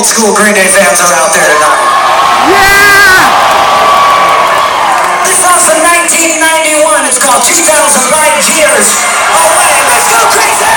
school Green Day fans are out there tonight. Yeah! This song's from 1991. It's called 2000 Light Years. All right, let's go crazy!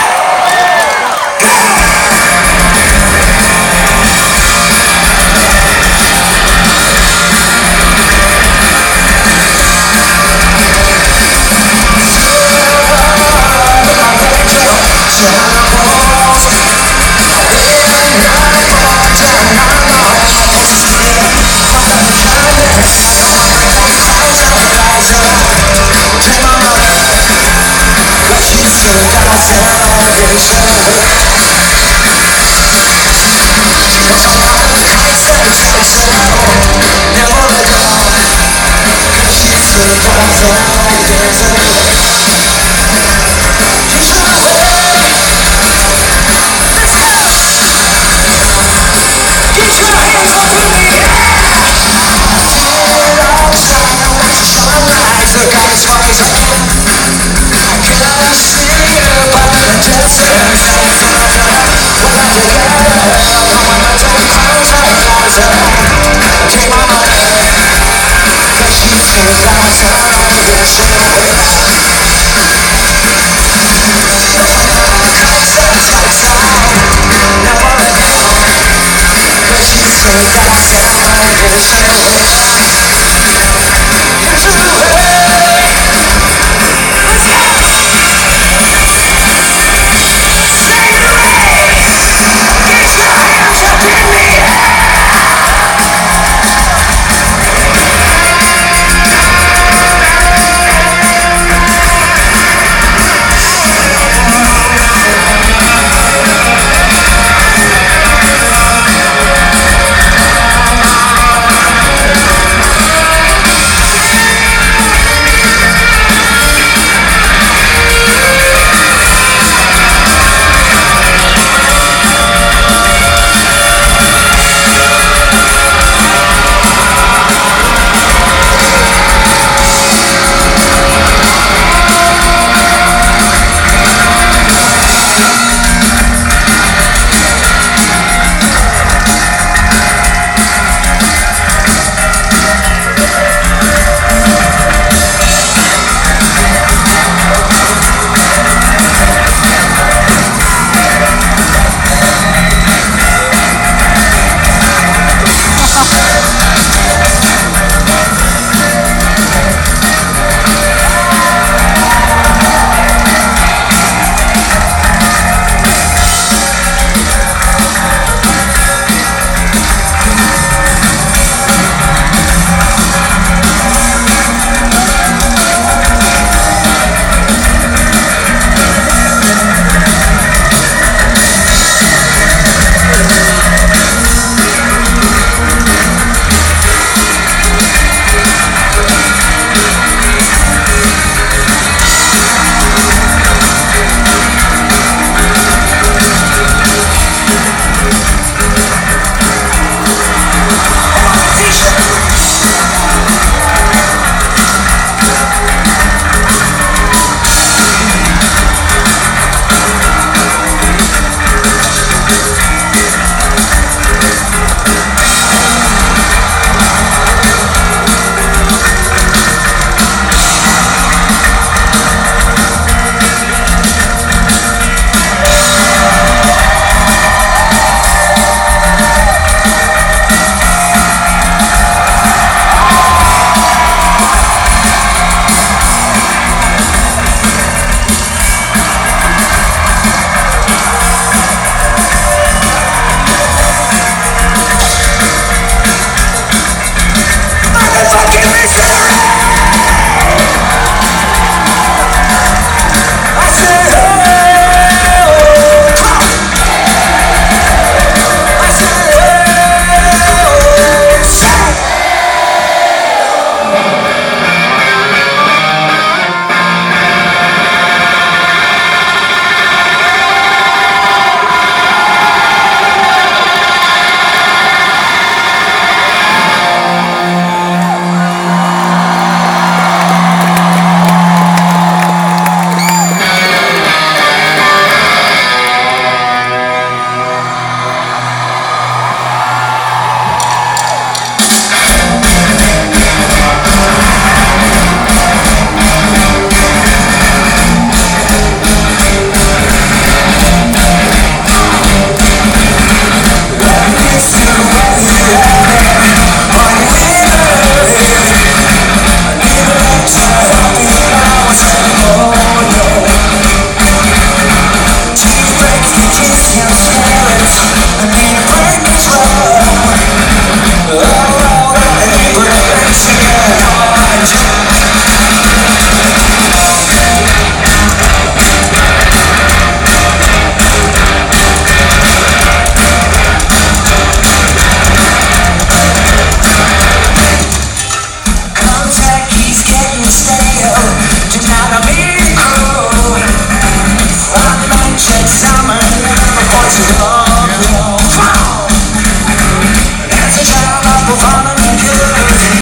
Come on down, man, get a circle.